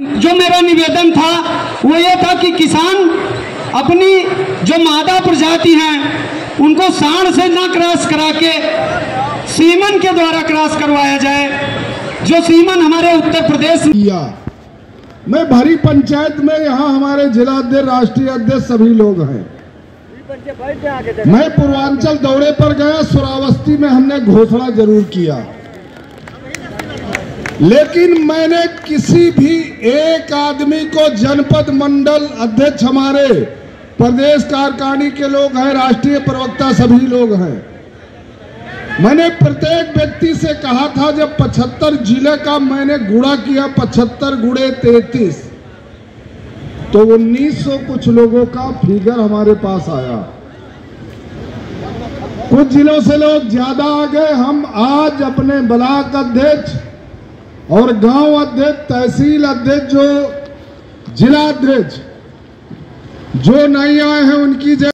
जो मेरा निवेदन था, वो ये था कि किसान अपनी जो मादा प्रजाति हैं, उनको सांड से ना क्रॉस करा के सीमन के द्वारा क्रॉस करवाया जाए। जो सीमन हमारे उत्तर प्रदेश किया। मैं भरी पंचायत में यहाँ हमारे जिला अध्यक्ष, राष्ट्रीय अध्यक्ष सभी लोग हैं। मैं पूर्वांचल दौरे पर गया सुरावस्ती में हमने घोषणा ज़रूर किया। लेकिन मैंने किसी भी एक आदमी को जनपद मंडल अध्यक्ष हमारे प्रदेश कार्यकारिणी के लोग हैं, राष्ट्रीय प्रवक्ता सभी लोग हैं। मैंने प्रत्येक व्यक्ति से कहा था, जब 75 ज़िले का मैंने गुणा किया 75 गुड़े 33 तो 1900 कुछ लोगों का फिगर हमारे पास आया। कुछ जिलों से लोग ज़्यादा आ गए, हम आज अपने ब्लॉक अध्यक्ष और गाँव अध्यक्ष तहसील अध्यक्ष जो जिला अध्यक्ष जो नहीं आए हैं उनकी जगह